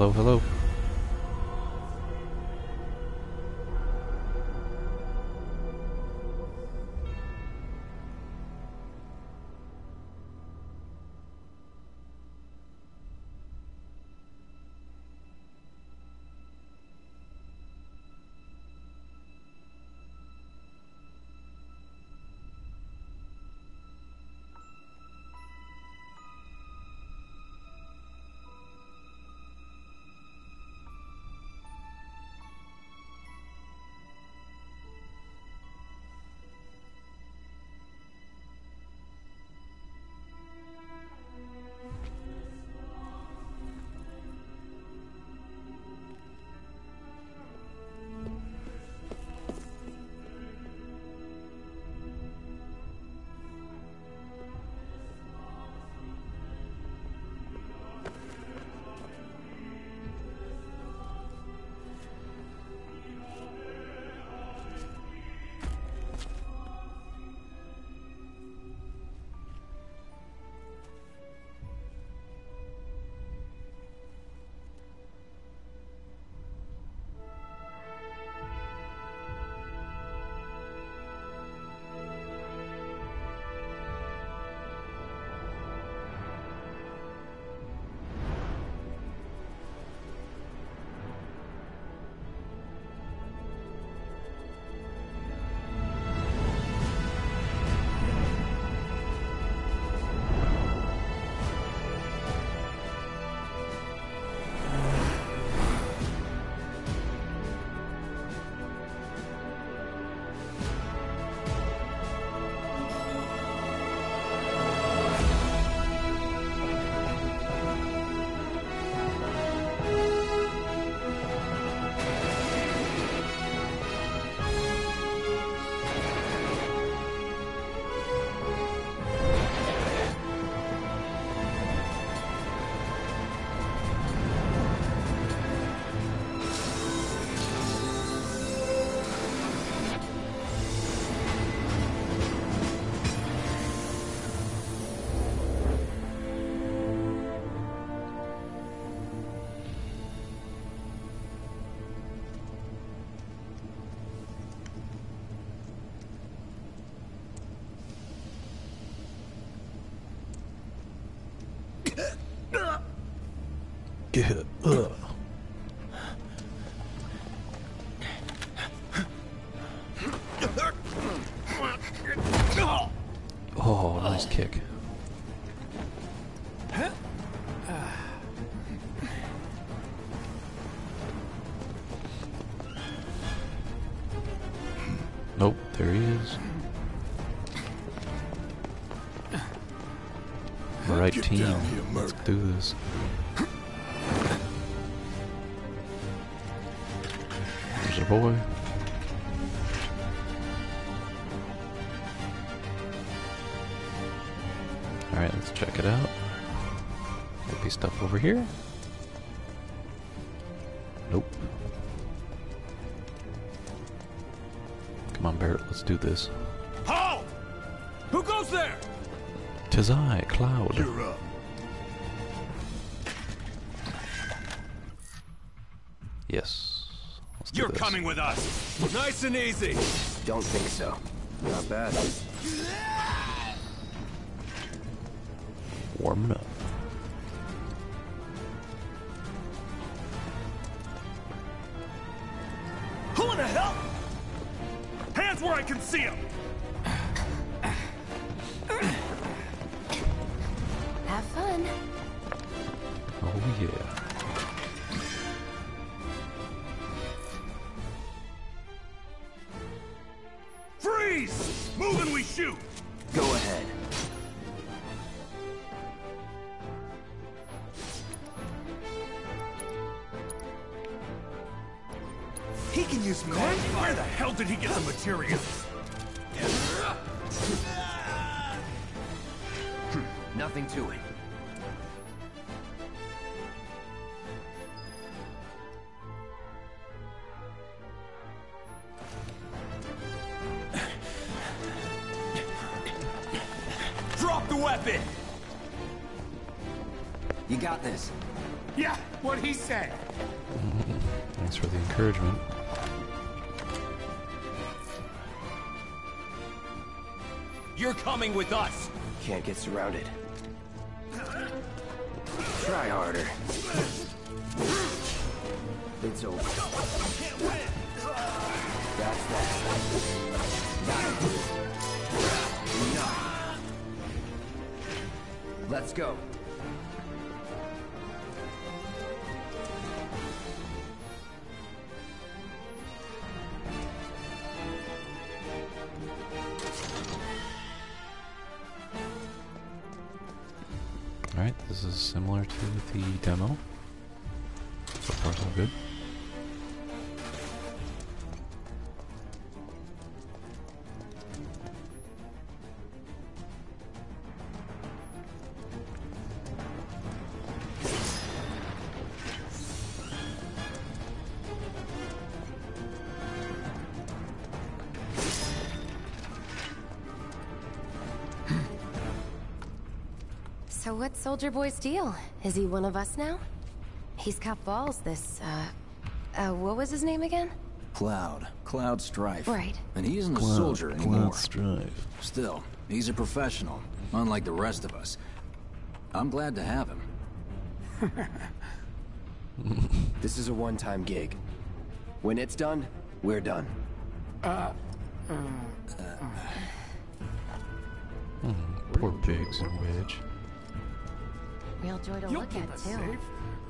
Hello, hello. Nice kick. Nope, there he is. The right Get team. here, Let's do this. There's our boy. Over here? Nope. Come on, Barret, let's do this. Halt! Who goes there? Tis I, Cloud. You're up. Yes. Let's do You're this. coming with us. Nice and easy. Don't think so. Not bad. Can use. Where the hell did he get the materials? Coming with us. Can't get surrounded. Try harder. It's over. That's that. Enough. Let's go. So what's Soldier Boy's deal? Is he one of us now? He's got balls, this, uh... Uh, what was his name again? Cloud. Cloud Strife. Right. And he isn't a soldier anymore. Cloud Strife. Still, he's a professional, unlike the rest of us. I'm glad to have him. This is a one-time gig. When it's done, we're done. Uh, uh, uh, hmm, poor Biggs and wedge. Real joy to You'll look keep at, us too. safe,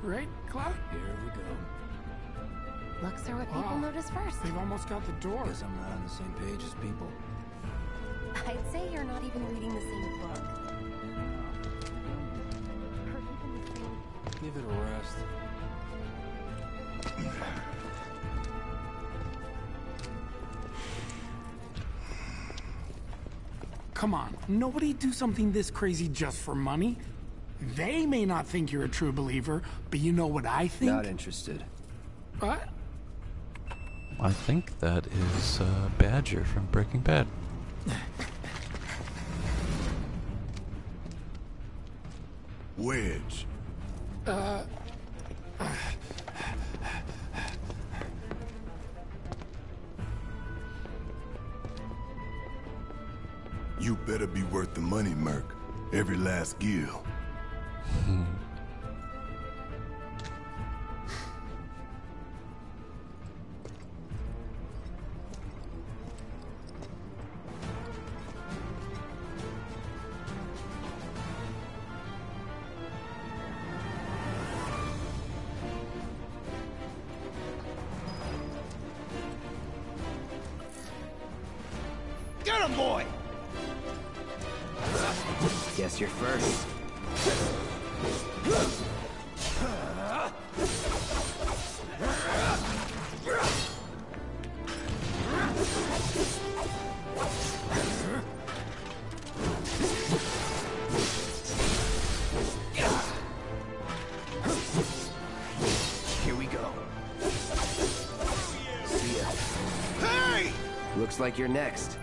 right, Cloud? Here we go. Looks are what people Wow. notice first. They've almost got the door. Guess I'm not on the same page as people. I'd say you're not even reading the same book. Give it a rest. Come on, nobody do something this crazy just for money. They may not think you're a true believer, but you know what I think? Not interested. What? I think that is uh, Badger from Breaking Bad. Wedge. You better be worth the money, Merc. Every last gil. Get like you're next.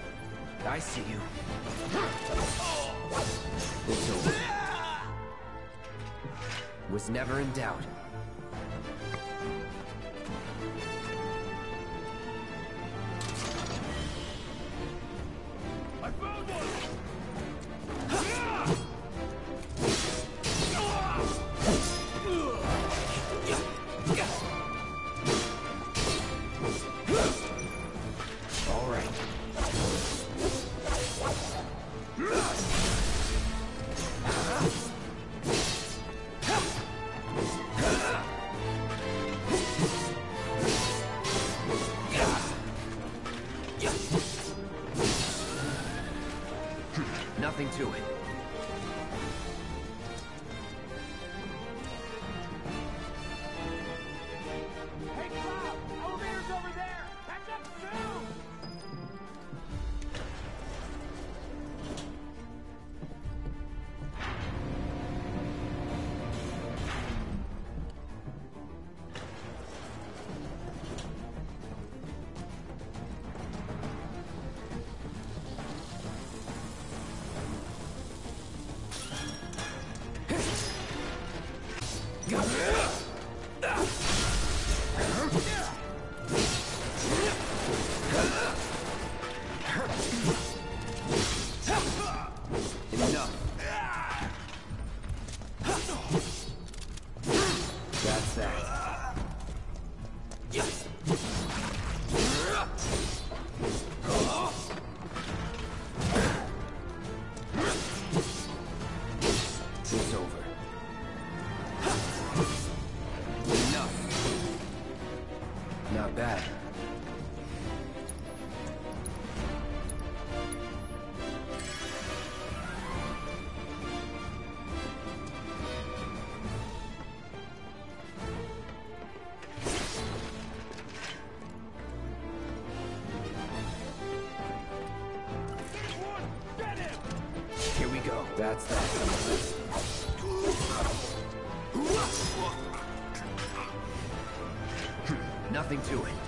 Nothing to That's that. Nothing to it.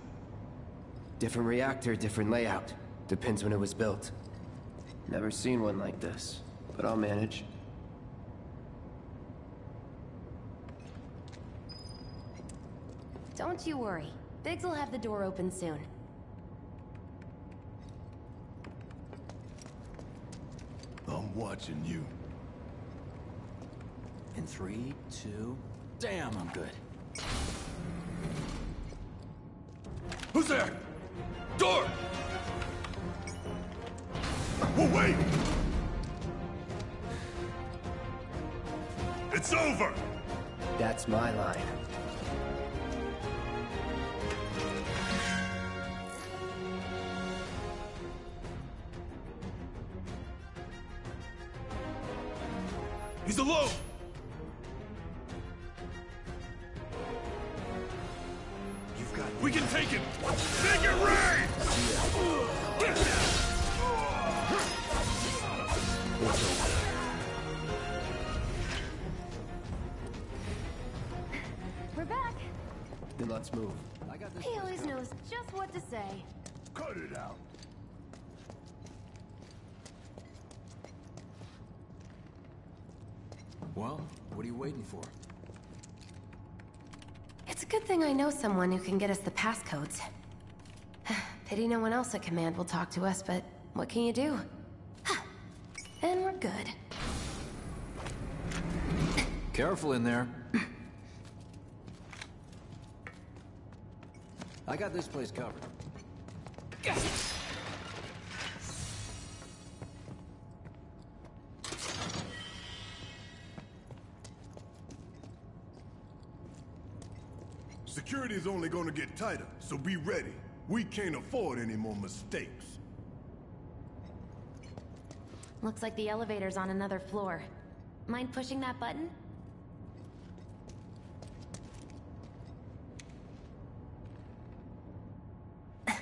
Different reactor, different layout. Depends when it was built. Never seen one like this, but I'll manage. Don't you worry. Biggs will have the door open soon. I'm watching you. In three, two... Damn, I'm good. Who's there? Door! Well, wait! It's over! That's my line. He's alone! Someone who can get us the passcodes. Pity no one else at command will talk to us, but what can you do? and we're good. Careful in there. I got this place covered. Security's only gonna get tighter, so be ready. We can't afford any more mistakes. Looks like the elevator's on another floor. Mind pushing that button?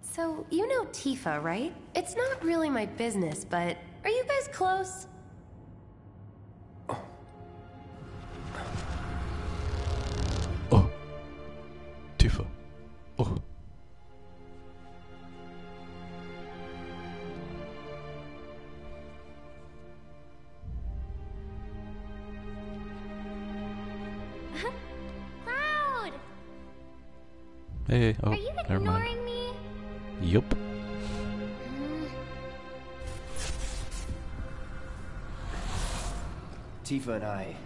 So, you know Tifa, right? It's not really my business, but are you guys close? Tifa and I...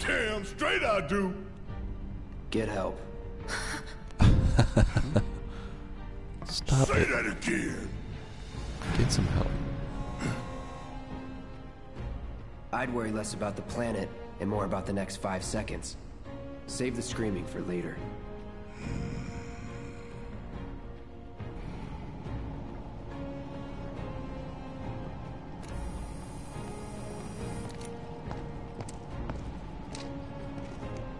Damn straight I do! Get help. Stop Say it. that again! Get some help. I'd worry less about the planet and more about the next five seconds. Save the screaming for later.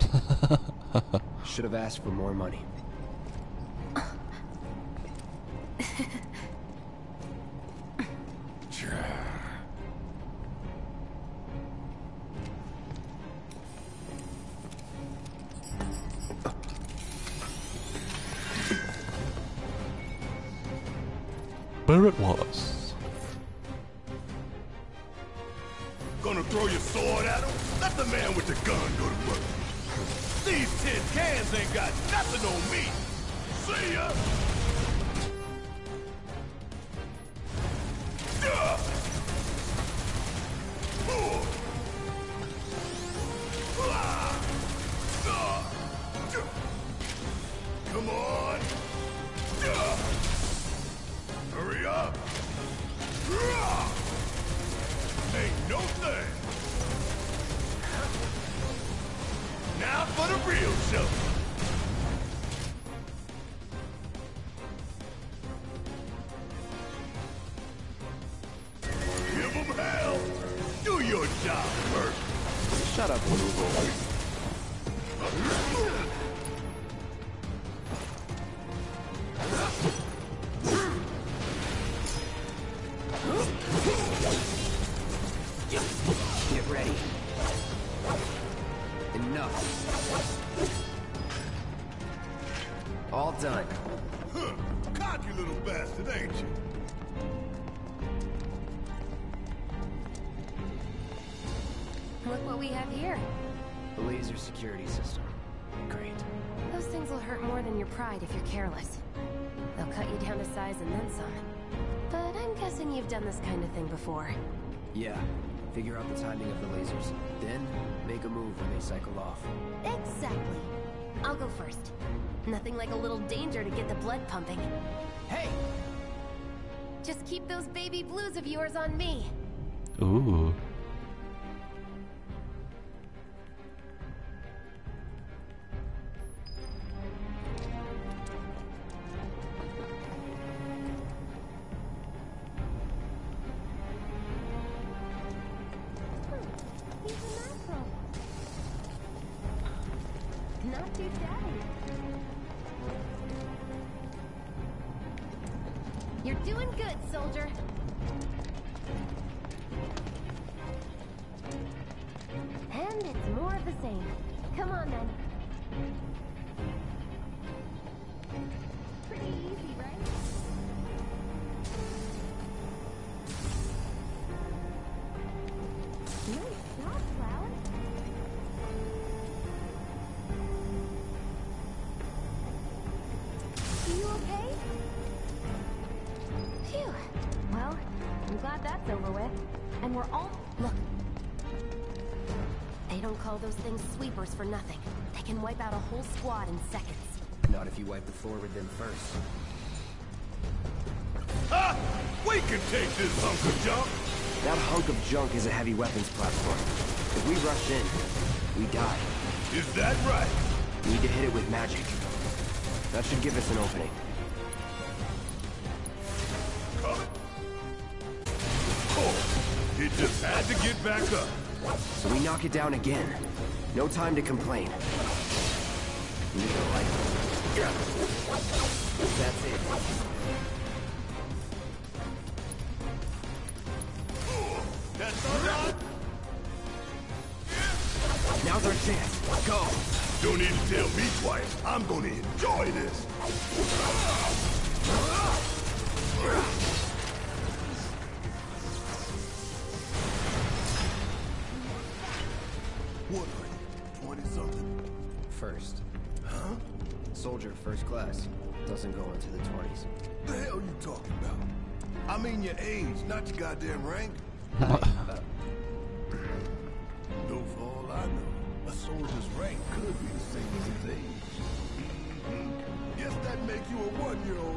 Should have asked for more money. Where it was. Pride if you're careless. They'll cut you down to size and then some. But I'm guessing you've done this kind of thing before. Yeah. Figure out the timing of the lasers. Then, make a move when they cycle off. Exactly. I'll go first. Nothing like a little danger to get the blood pumping. Hey! Just keep those baby blues of yours on me. Ooh. That's over with. And we're all... Look. They don't call those things sweepers for nothing. They can wipe out a whole squad in seconds. Not if you wipe the floor with them first. Ha! We can take this hunk of junk! That hunk of junk is a heavy weapons platform. If we rush in, we die. Is that right? Need to hit it with magic. That should give us an opening. Just had to get back up. So we knock it down again. No time to complain. You need a light. That's it. That's all. Now's our chance. Go. Don't need to tell me twice. I'm gonna enjoy this. Soldier first class. Doesn't go into the 20s. What The hell you talking about? I mean your age, not your goddamn rank. Though for all I know, a soldier's rank could be the same as his age. Guess that make you a one-year-old,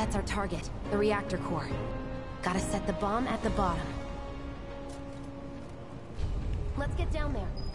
That's our target, the reactor core. Gotta set the bomb at the bottom. Let's get down there.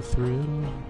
A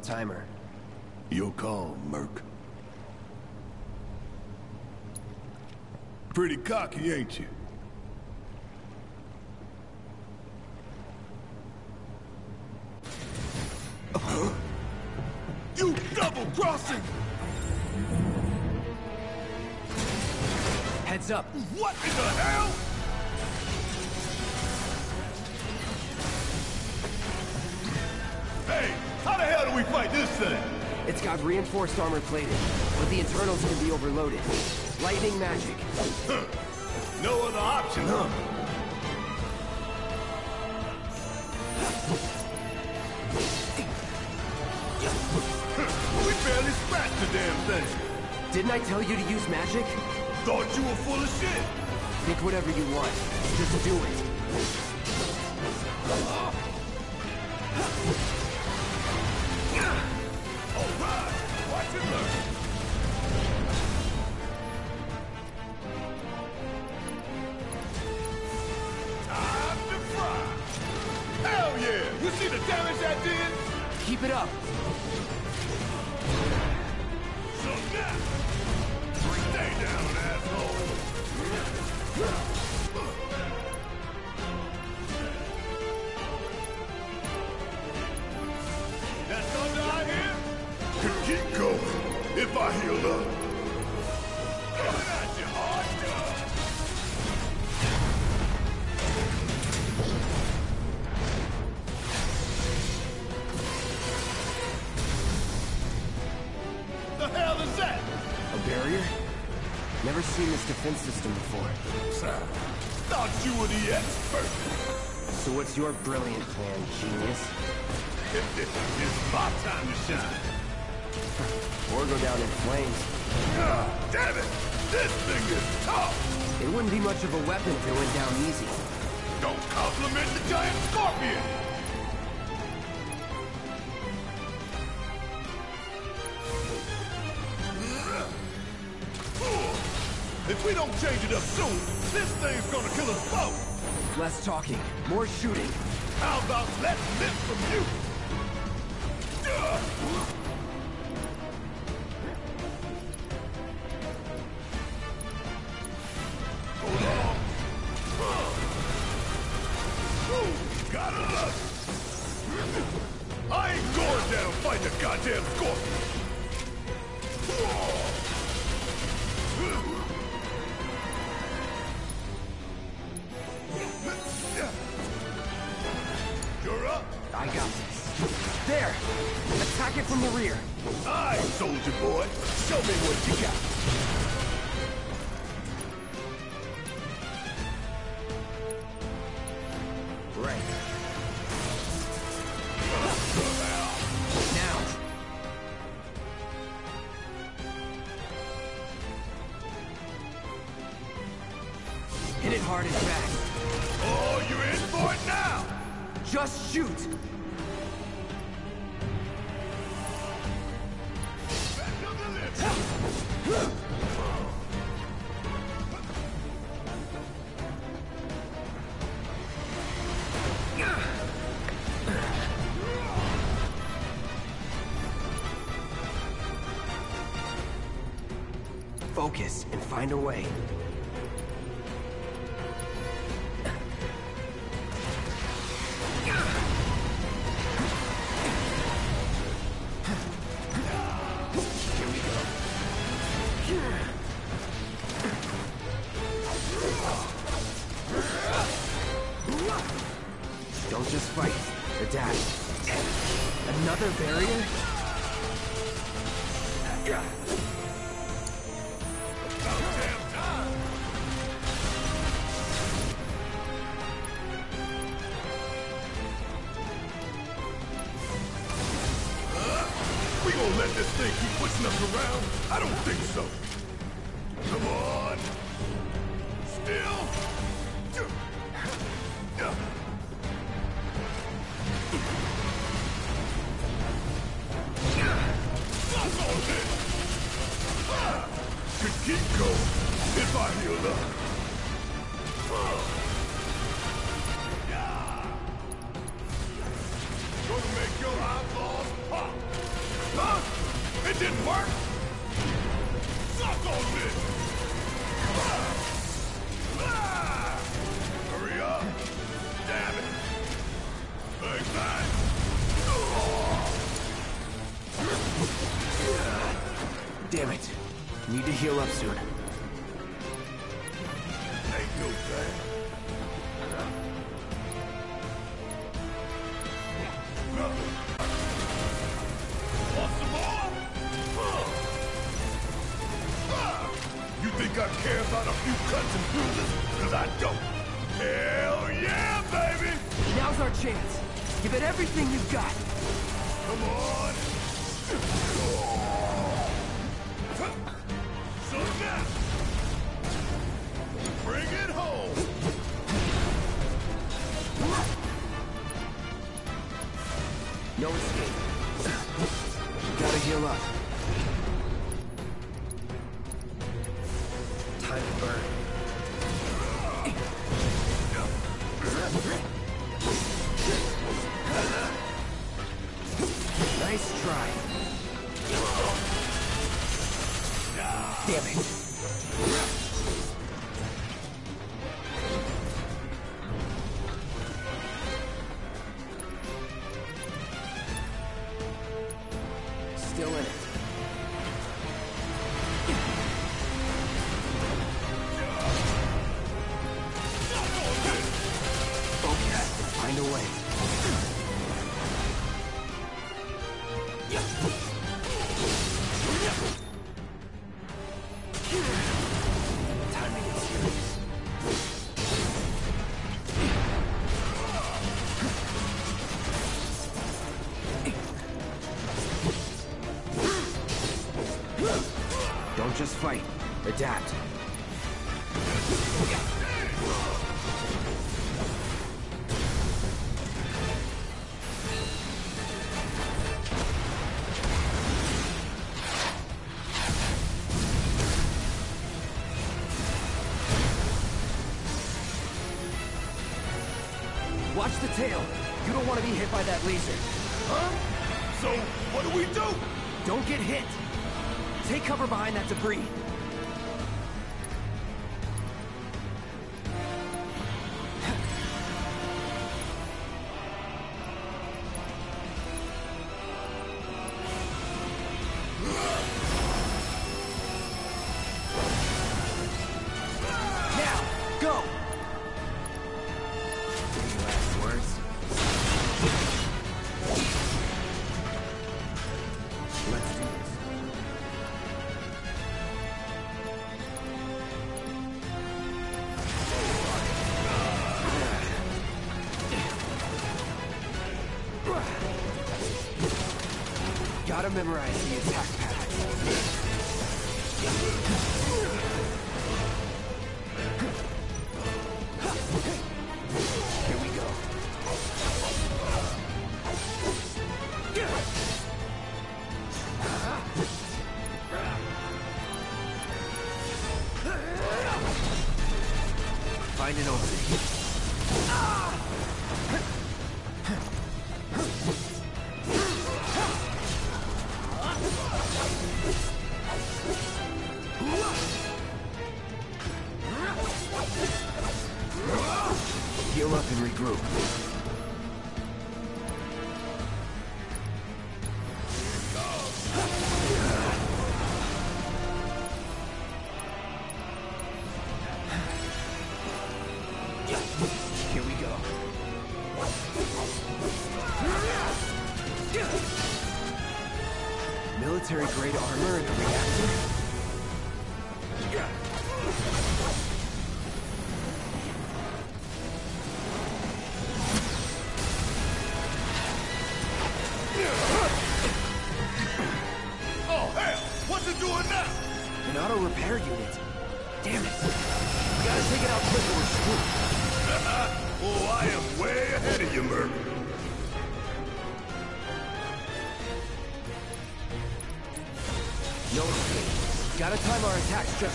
Timer? Your call, Merc. Pretty cocky, ain't you? You double-crossing! Heads up! What in the hell? Do we fight this thing? It's got reinforced armor plating, but the internals can be overloaded. Lightning magic. Huh. No other option, huh? we barely scratched the damn thing. Didn't I tell you to use magic? Thought you were full of shit. Think whatever you want. Just do it. Oh. A barrier? Never seen this defense system before. Sir, thought you were the expert. So what's your brilliant plan, genius? it's my time to shine. Or go down in flames. Ah, damn it! This thing is tough! It wouldn't be much of a weapon if it went down easy. Don't compliment the giant scorpion! Change it up soon, this thing's gonna kill us both! Less talking, more shooting. How about less lip from you? Hit it hard and fast. Oh, you're in for it now! Just shoot! Pop. Huh? It didn't work? Suck on this! Damn it! Bang! Damn it. Need to heal up soon. Bruises? Cause I don't. Hell yeah, baby! Now's our chance. Give it everything you've got. Come on! Adapt. Watch the tail. You don't want to be hit by that laser. Huh? So, what do we do? Don't get hit. Take cover behind that debris. Gotta memorize the attack pattern.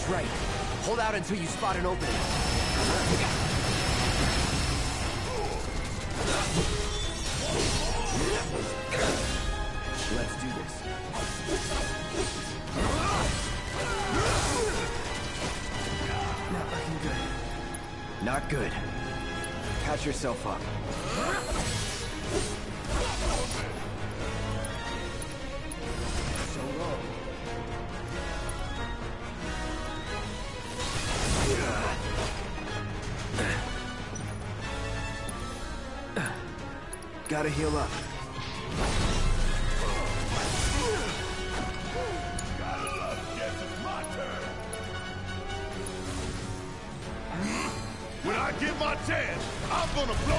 Right. Hold out until you spot an opening. Let's do this. Not looking good. Not good. Catch yourself up. Gotta heal up. When I get my chance, I'm gonna blow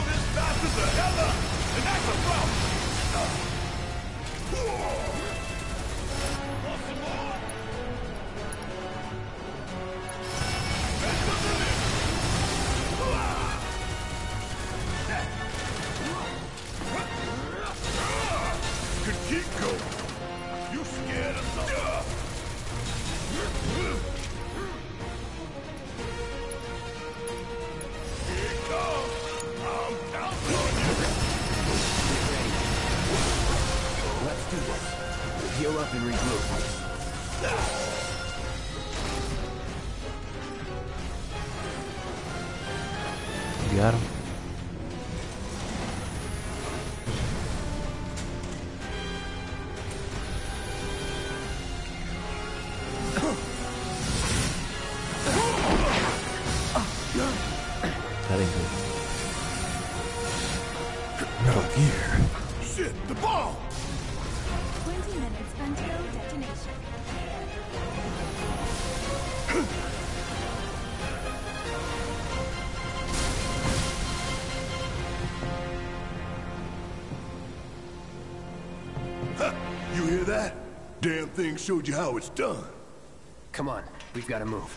thing showed you how it's done. Come on, we've got to move.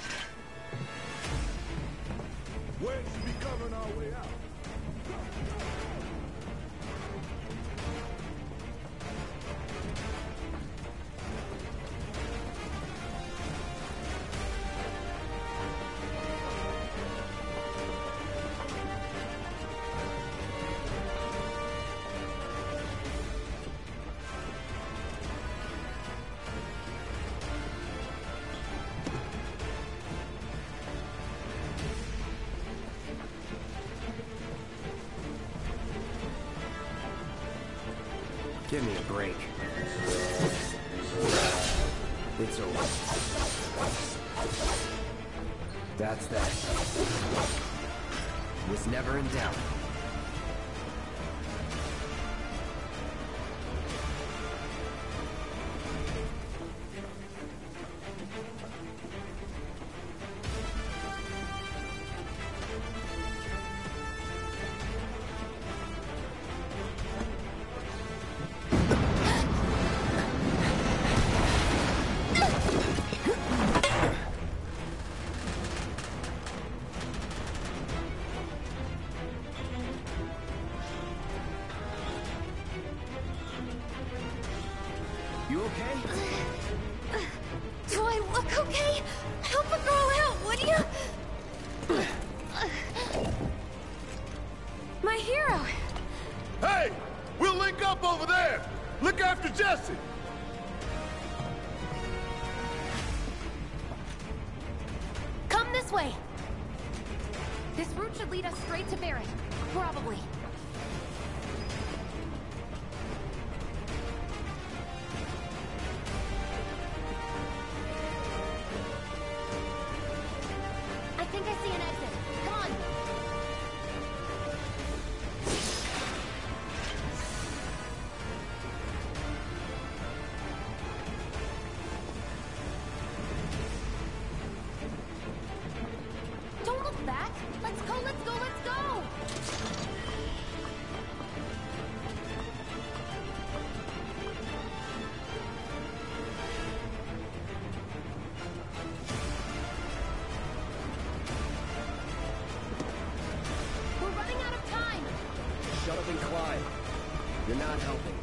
You're not helping.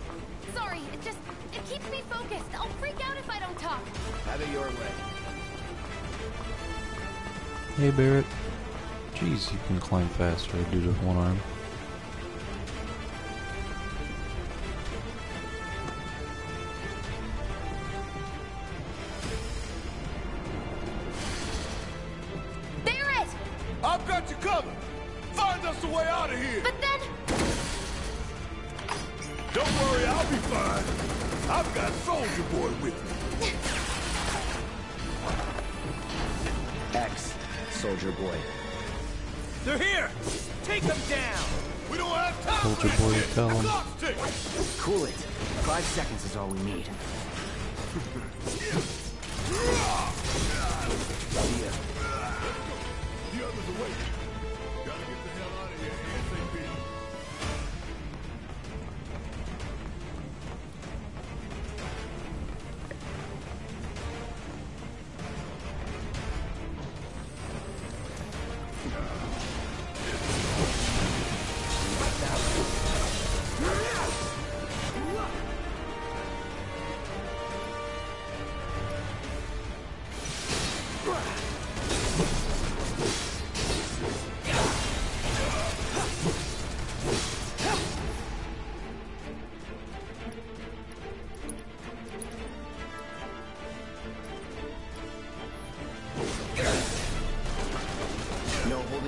Sorry, it just... It keeps me focused. I'll freak out if I don't talk. Have it your way. Hey, Barret. Jeez, you can climb faster, dude with one arm.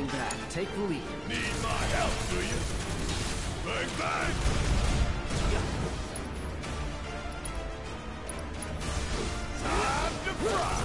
back. Take the lead. Need my help, do you? Bang, bang! Time to fry!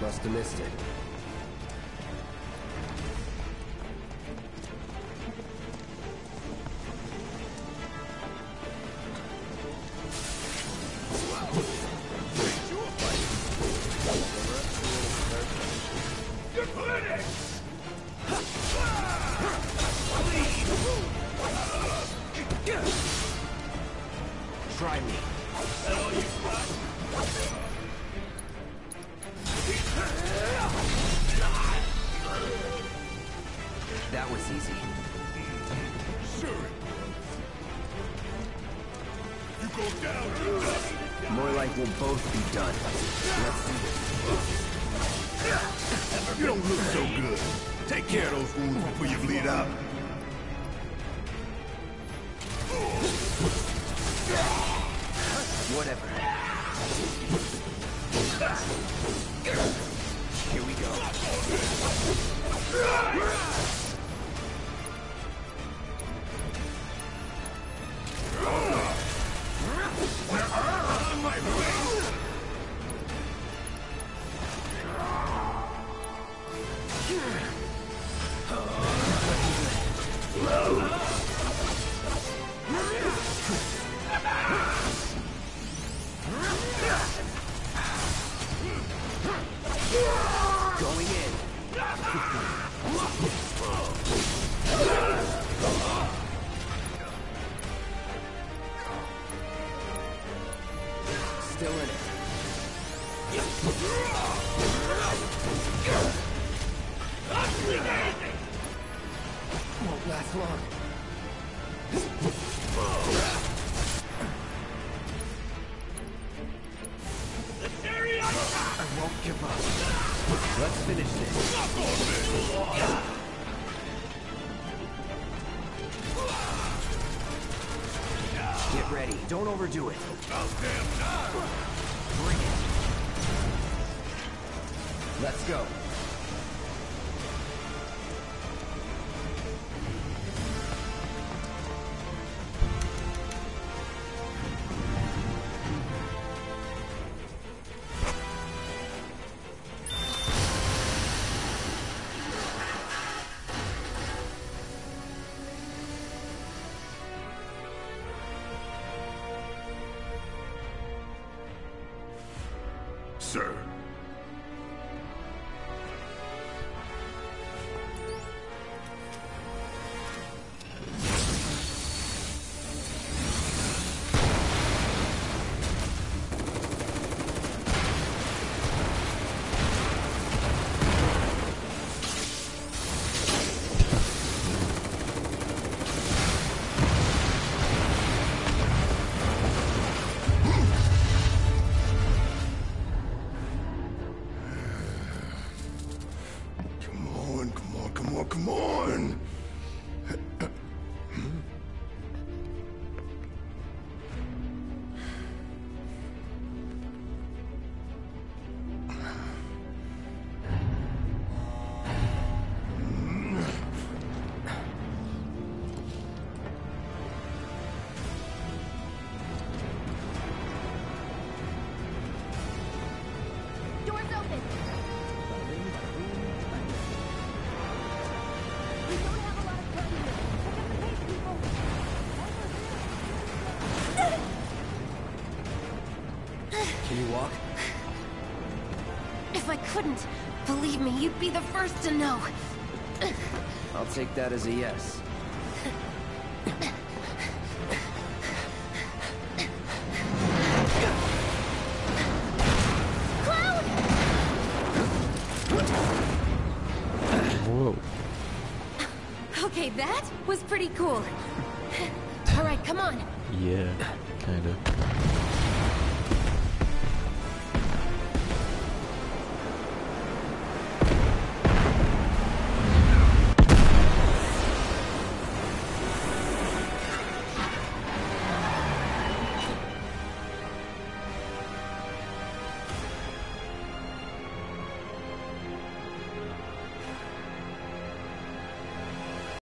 Must have missed it. overdo it. Master. come on! couldn't. Believe me, you'd be the first to know. I'll take that as a yes.